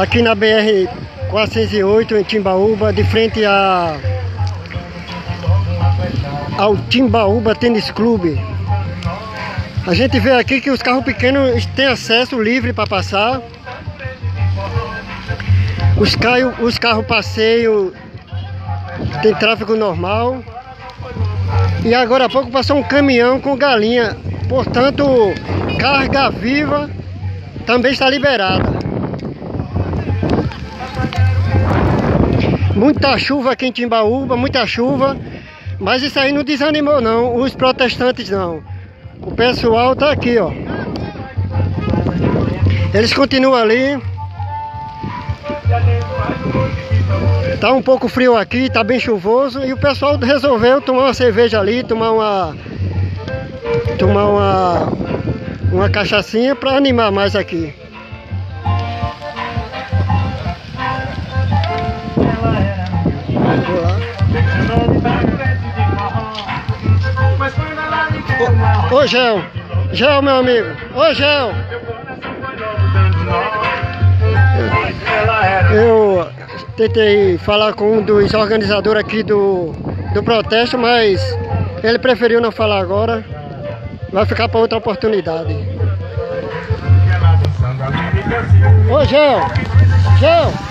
aqui na BR 408 em Timbaúba, de frente a ao Timbaúba Tênis Clube. A gente vê aqui que os carros pequenos têm acesso livre para passar. Os, os carros passeio tem tráfego normal. E agora há pouco passou um caminhão com galinha. Portanto, carga viva também está liberada. Muita chuva aqui em Timbaúba, muita chuva. Mas isso aí não desanimou não, os protestantes não. O pessoal tá aqui, ó. Eles continuam ali. Tá um pouco frio aqui, tá bem chuvoso. E o pessoal resolveu tomar uma cerveja ali, tomar uma... Tomar uma... Uma cachaçinha para animar mais aqui. Ô Gel, Gel meu amigo, ô Gel. Eu tentei falar com um dos organizadores aqui do, do protesto, mas ele preferiu não falar agora. Vai ficar para outra oportunidade. Ô Gel, Gel.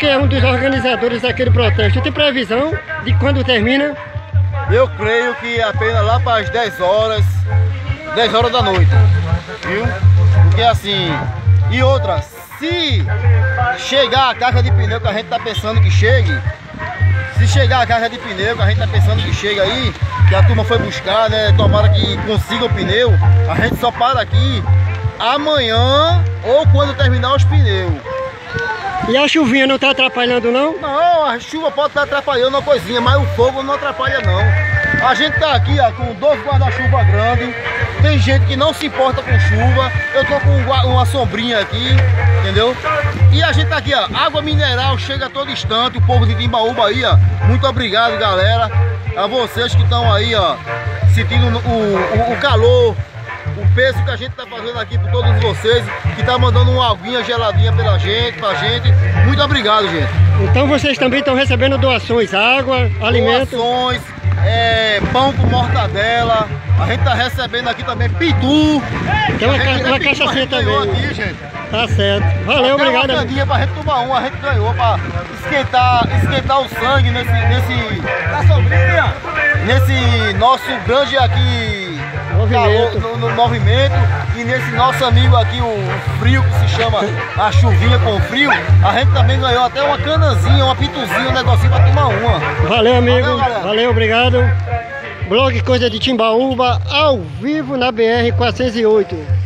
Que é um dos organizadores daquele protesto, tem previsão de quando termina? Eu creio que apenas lá para as 10 horas, 10 horas da noite, viu? Porque assim, e outra, se chegar a caixa de pneu que a gente tá pensando que chegue, se chegar a caixa de pneu que a gente tá pensando que chega aí, que a turma foi buscar, né? Tomara que consiga o pneu, a gente só para aqui amanhã ou quando terminar os pneus. E a chuvinha não está atrapalhando não? Não, a chuva pode estar tá atrapalhando uma coisinha, mas o fogo não atrapalha não. A gente tá aqui ó, com dois guarda-chuva grandes, tem gente que não se importa com chuva, eu tô com uma sombrinha aqui, entendeu? E a gente tá aqui, ó, água mineral chega a todo instante, o povo de Timbaúba aí, ó, muito obrigado galera, a vocês que estão aí, ó, sentindo o, o, o calor, o peso que a gente está fazendo aqui por todos vocês, que está mandando uma aguinha geladinha pela gente, pra gente. Muito obrigado, gente. Então vocês também estão recebendo doações, água, alimento? Doações, é, pão com mortadela, a gente está recebendo aqui também pitu. Tem uma, ca uma cachaçinha também. Aqui, gente. Tá certo. Valeu, Até obrigado. Uma pra gente tomar um, a gente ganhou pra esquentar, esquentar o sangue nesse, nesse, nesse nosso grande aqui movimento. no, no, movimento e nesse nosso amigo aqui, o frio que se chama a chuvinha com frio, a gente também ganhou até uma canazinha, uma pituzinha, um negocinho pra tomar uma. Valeu, amigo. Valeu, Valeu obrigado. Blog Coisa de Timbaúba, ao vivo na BR 408.